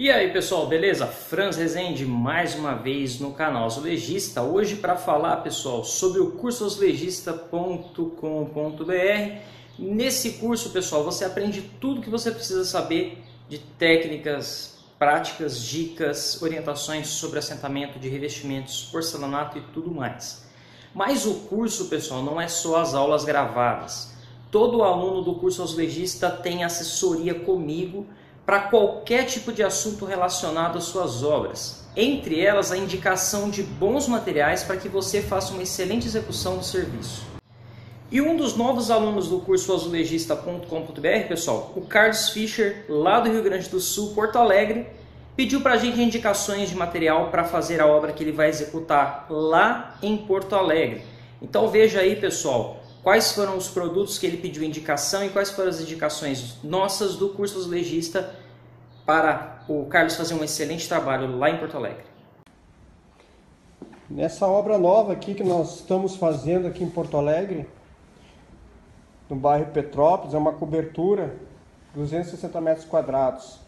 E aí pessoal, beleza? Franz Rezende mais uma vez no canal Azulejista. Hoje para falar pessoal sobre o curso azulejista.com.br. Nesse curso pessoal você aprende tudo que você precisa saber de técnicas, práticas, dicas, orientações sobre assentamento de revestimentos, porcelanato e tudo mais. Mas o curso pessoal não é só as aulas gravadas. Todo aluno do curso azulejista tem assessoria comigo para qualquer tipo de assunto relacionado às suas obras. Entre elas, a indicação de bons materiais para que você faça uma excelente execução do serviço. E um dos novos alunos do curso azulejista.com.br, pessoal, o Carlos Fischer, lá do Rio Grande do Sul, Porto Alegre, pediu para a gente indicações de material para fazer a obra que ele vai executar lá em Porto Alegre. Então veja aí, pessoal, quais foram os produtos que ele pediu indicação e quais foram as indicações nossas do curso legista para o Carlos fazer um excelente trabalho lá em Porto Alegre. Nessa obra nova aqui que nós estamos fazendo aqui em Porto Alegre, no bairro Petrópolis, é uma cobertura 260 metros quadrados.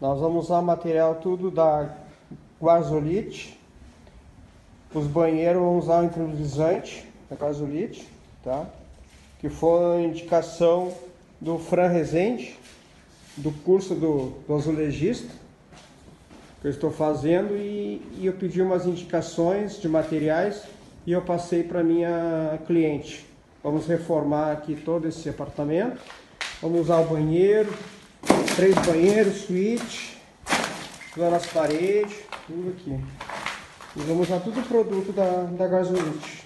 Nós vamos usar material tudo da Guarzolite. Os banheiros vamos usar o improvisante da Guarzolite tá? Que foi a indicação do Fran Rezende, do curso do, do azulejista, que eu estou fazendo, e, e eu pedi umas indicações de materiais e eu passei para minha cliente. Vamos reformar aqui todo esse apartamento. Vamos usar o banheiro, três banheiros, suíte, todas as paredes, tudo aqui. E vamos usar tudo o produto da, da Gasolite.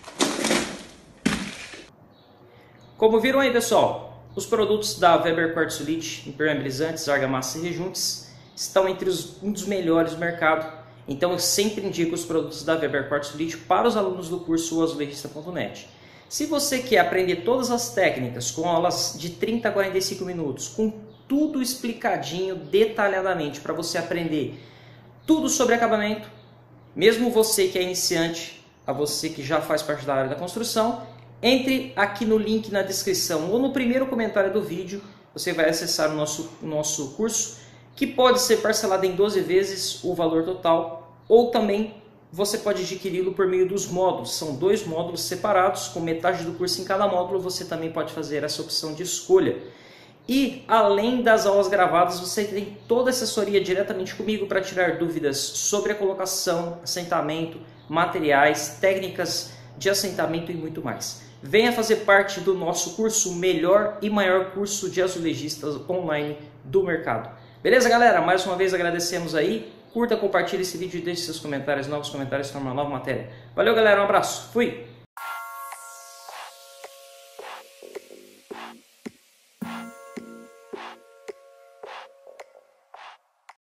Como viram aí, pessoal, os produtos da Weber Quartzolite, impermeabilizantes, argamassa e rejuntes, estão entre os, um dos melhores do mercado. Então eu sempre indico os produtos da Weber Quartzolite para os alunos do curso azulejista.net. Se você quer aprender todas as técnicas com aulas de 30 a 45 minutos, com tudo explicadinho detalhadamente para você aprender tudo sobre acabamento, mesmo você que é iniciante, a você que já faz parte da área da construção, entre aqui no link na descrição ou no primeiro comentário do vídeo, você vai acessar o nosso, nosso curso, que pode ser parcelado em 12 vezes o valor total, ou também você pode adquiri-lo por meio dos módulos. São dois módulos separados, com metade do curso em cada módulo, você também pode fazer essa opção de escolha. E além das aulas gravadas, você tem toda a assessoria diretamente comigo para tirar dúvidas sobre a colocação, assentamento, materiais, técnicas de assentamento e muito mais. Venha fazer parte do nosso curso, melhor e maior curso de azulejistas online do mercado. Beleza, galera? Mais uma vez agradecemos aí. Curta, compartilhe esse vídeo e deixe seus comentários, novos comentários para uma nova matéria. Valeu, galera. Um abraço. Fui!